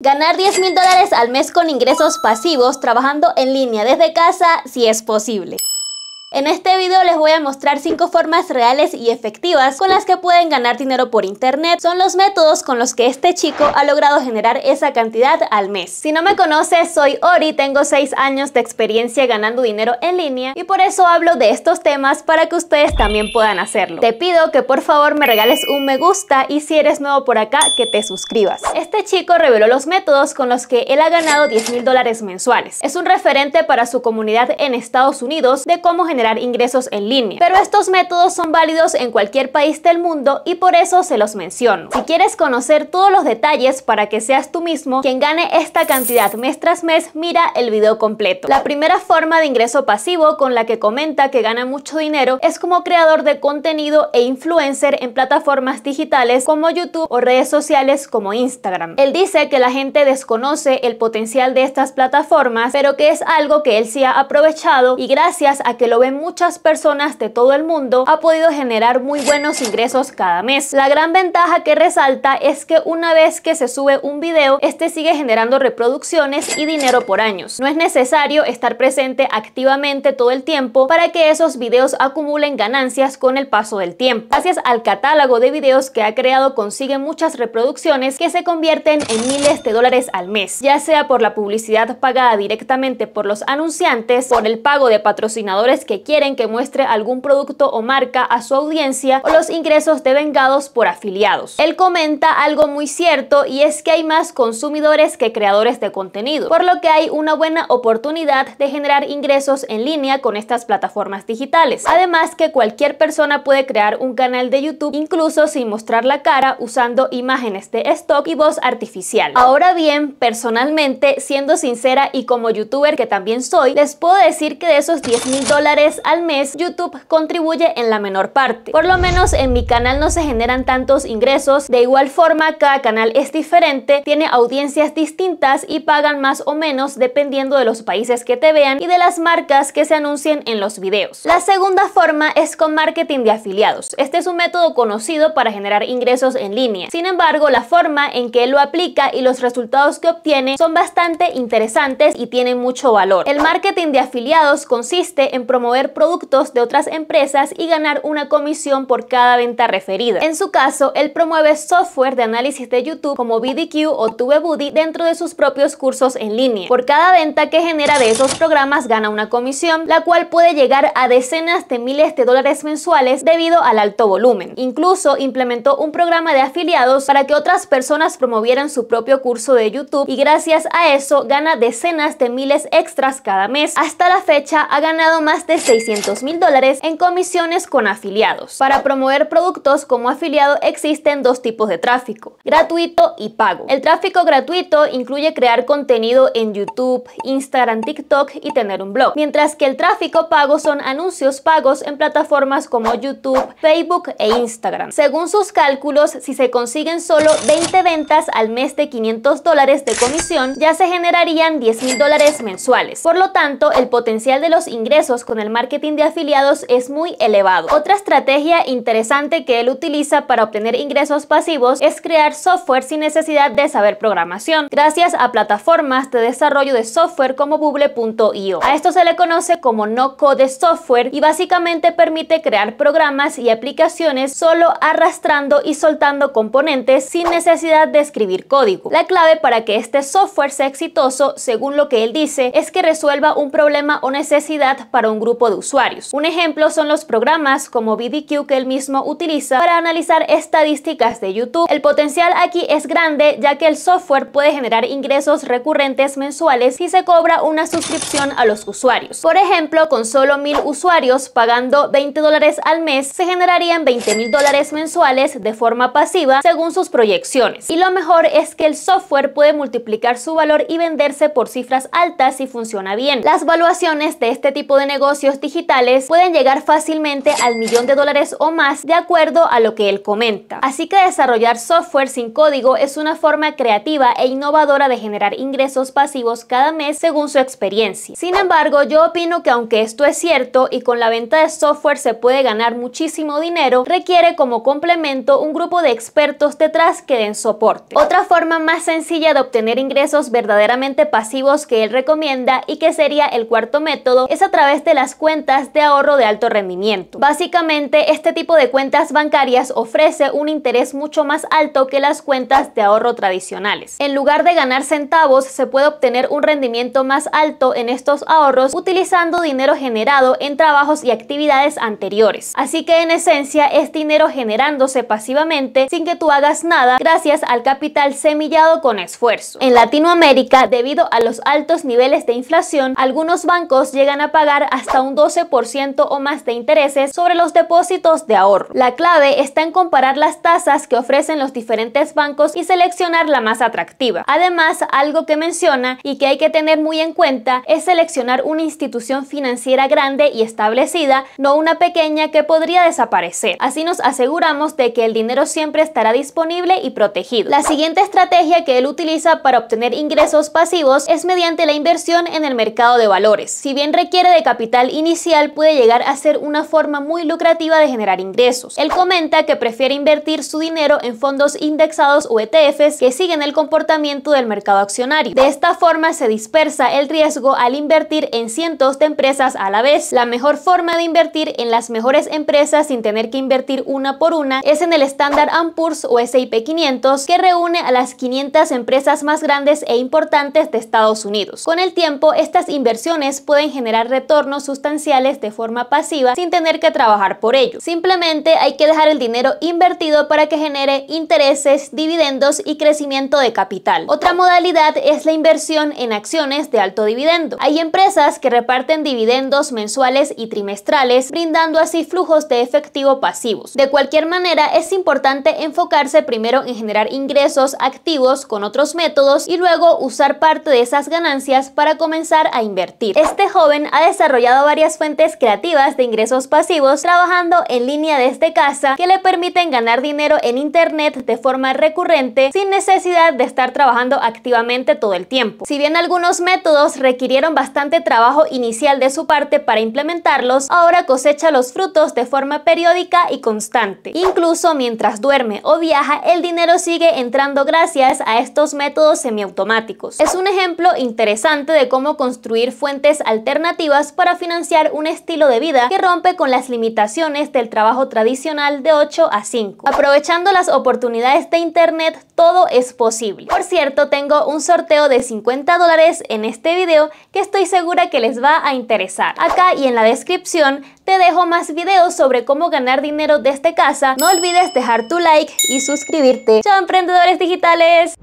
Ganar 10 mil dólares al mes con ingresos pasivos trabajando en línea desde casa si es posible. En este video les voy a mostrar 5 formas reales y efectivas con las que pueden ganar dinero por internet. Son los métodos con los que este chico ha logrado generar esa cantidad al mes. Si no me conoces, soy Ori, tengo 6 años de experiencia ganando dinero en línea y por eso hablo de estos temas para que ustedes también puedan hacerlo. Te pido que por favor me regales un me gusta y si eres nuevo por acá, que te suscribas. Este chico reveló los métodos con los que él ha ganado 10 mil dólares mensuales. Es un referente para su comunidad en Estados Unidos de cómo generar ingresos en línea. Pero estos métodos son válidos en cualquier país del mundo y por eso se los menciono. Si quieres conocer todos los detalles para que seas tú mismo quien gane esta cantidad mes tras mes, mira el video completo. La primera forma de ingreso pasivo con la que comenta que gana mucho dinero es como creador de contenido e influencer en plataformas digitales como YouTube o redes sociales como Instagram. Él dice que la gente desconoce el potencial de estas plataformas, pero que es algo que él sí ha aprovechado y gracias a que lo ve muchas personas de todo el mundo, ha podido generar muy buenos ingresos cada mes. La gran ventaja que resalta es que una vez que se sube un video, este sigue generando reproducciones y dinero por años. No es necesario estar presente activamente todo el tiempo para que esos videos acumulen ganancias con el paso del tiempo. Gracias al catálogo de videos que ha creado consigue muchas reproducciones que se convierten en miles de dólares al mes, ya sea por la publicidad pagada directamente por los anunciantes, por el pago de patrocinadores que quieren que muestre algún producto o marca a su audiencia o los ingresos devengados por afiliados. Él comenta algo muy cierto y es que hay más consumidores que creadores de contenido, por lo que hay una buena oportunidad de generar ingresos en línea con estas plataformas digitales. Además que cualquier persona puede crear un canal de YouTube incluso sin mostrar la cara usando imágenes de stock y voz artificial. Ahora bien, personalmente, siendo sincera y como youtuber que también soy, les puedo decir que de esos 10 mil dólares al mes, YouTube contribuye en la menor parte. Por lo menos en mi canal no se generan tantos ingresos, de igual forma cada canal es diferente, tiene audiencias distintas y pagan más o menos dependiendo de los países que te vean y de las marcas que se anuncien en los videos. La segunda forma es con marketing de afiliados. Este es un método conocido para generar ingresos en línea. Sin embargo, la forma en que él lo aplica y los resultados que obtiene son bastante interesantes y tienen mucho valor. El marketing de afiliados consiste en promover productos de otras empresas y ganar una comisión por cada venta referida. En su caso, él promueve software de análisis de YouTube como BDQ o TubeBuddy dentro de sus propios cursos en línea. Por cada venta que genera de esos programas gana una comisión, la cual puede llegar a decenas de miles de dólares mensuales debido al alto volumen. Incluso implementó un programa de afiliados para que otras personas promovieran su propio curso de YouTube y gracias a eso gana decenas de miles extras cada mes. Hasta la fecha ha ganado más de 600 mil dólares en comisiones con afiliados. Para promover productos como afiliado existen dos tipos de tráfico, gratuito y pago. El tráfico gratuito incluye crear contenido en YouTube, Instagram, TikTok y tener un blog, mientras que el tráfico pago son anuncios pagos en plataformas como YouTube, Facebook e Instagram. Según sus cálculos, si se consiguen solo 20 ventas al mes de 500 dólares de comisión, ya se generarían 10 mil dólares mensuales. Por lo tanto, el potencial de los ingresos con el marketing de afiliados es muy elevado. Otra estrategia interesante que él utiliza para obtener ingresos pasivos es crear software sin necesidad de saber programación, gracias a plataformas de desarrollo de software como Bubble.io. A esto se le conoce como no code software y básicamente permite crear programas y aplicaciones solo arrastrando y soltando componentes sin necesidad de escribir código. La clave para que este software sea exitoso, según lo que él dice, es que resuelva un problema o necesidad para un grupo de usuarios. Un ejemplo son los programas como BDQ que él mismo utiliza para analizar estadísticas de YouTube. El potencial aquí es grande ya que el software puede generar ingresos recurrentes mensuales si se cobra una suscripción a los usuarios. Por ejemplo, con solo mil usuarios pagando 20 dólares al mes, se generarían 20 mil dólares mensuales de forma pasiva según sus proyecciones. Y lo mejor es que el software puede multiplicar su valor y venderse por cifras altas si funciona bien. Las valuaciones de este tipo de negocio digitales pueden llegar fácilmente al millón de dólares o más de acuerdo a lo que él comenta. Así que desarrollar software sin código es una forma creativa e innovadora de generar ingresos pasivos cada mes según su experiencia. Sin embargo, yo opino que aunque esto es cierto y con la venta de software se puede ganar muchísimo dinero, requiere como complemento un grupo de expertos detrás que den soporte. Otra forma más sencilla de obtener ingresos verdaderamente pasivos que él recomienda y que sería el cuarto método es a través de las cuentas de ahorro de alto rendimiento. Básicamente, este tipo de cuentas bancarias ofrece un interés mucho más alto que las cuentas de ahorro tradicionales. En lugar de ganar centavos, se puede obtener un rendimiento más alto en estos ahorros utilizando dinero generado en trabajos y actividades anteriores. Así que en esencia es dinero generándose pasivamente sin que tú hagas nada gracias al capital semillado con esfuerzo. En Latinoamérica, debido a los altos niveles de inflación, algunos bancos llegan a pagar hasta un 12% o más de intereses sobre los depósitos de ahorro. La clave está en comparar las tasas que ofrecen los diferentes bancos y seleccionar la más atractiva. Además, algo que menciona y que hay que tener muy en cuenta es seleccionar una institución financiera grande y establecida, no una pequeña que podría desaparecer. Así nos aseguramos de que el dinero siempre estará disponible y protegido. La siguiente estrategia que él utiliza para obtener ingresos pasivos es mediante la inversión en el mercado de valores. Si bien requiere de capital inicial, puede llegar a ser una forma muy lucrativa de generar ingresos. Él comenta que prefiere invertir su dinero en fondos indexados o ETFs que siguen el comportamiento del mercado accionario. De esta forma se dispersa el riesgo al invertir en cientos de empresas a la vez. La mejor forma de invertir en las mejores empresas sin tener que invertir una por una es en el Standard Poor's o S&P 500 que reúne a las 500 empresas más grandes e importantes de Estados Unidos. Con el tiempo, estas inversiones pueden generar retornos sustanciales de forma pasiva sin tener que trabajar por ello. Simplemente hay que dejar el dinero invertido para que genere intereses, dividendos y crecimiento de capital. Otra modalidad es la inversión en acciones de alto dividendo. Hay empresas que reparten dividendos mensuales y trimestrales, brindando así flujos de efectivo pasivos. De cualquier manera, es importante enfocarse primero en generar ingresos activos con otros métodos y luego usar parte de esas ganancias para comenzar a invertir. Este joven ha desarrollado varias fuentes creativas de ingresos pasivos trabajando en línea desde casa que le permiten ganar dinero en internet de forma recurrente sin necesidad de estar trabajando activamente todo el tiempo. Si bien algunos métodos requirieron bastante trabajo inicial de su parte para implementarlos, ahora cosecha los frutos de forma periódica y constante. Incluso mientras duerme o viaja, el dinero sigue entrando gracias a estos métodos semiautomáticos. Es un ejemplo interesante de cómo construir fuentes alternativas para financiar un estilo de vida que rompe con las limitaciones del trabajo tradicional de 8 a 5. Aprovechando las oportunidades de internet, todo es posible. Por cierto, tengo un sorteo de 50 dólares en este video que estoy segura que les va a interesar. Acá y en la descripción te dejo más videos sobre cómo ganar dinero desde casa. No olvides dejar tu like y suscribirte. ¡Chao emprendedores digitales!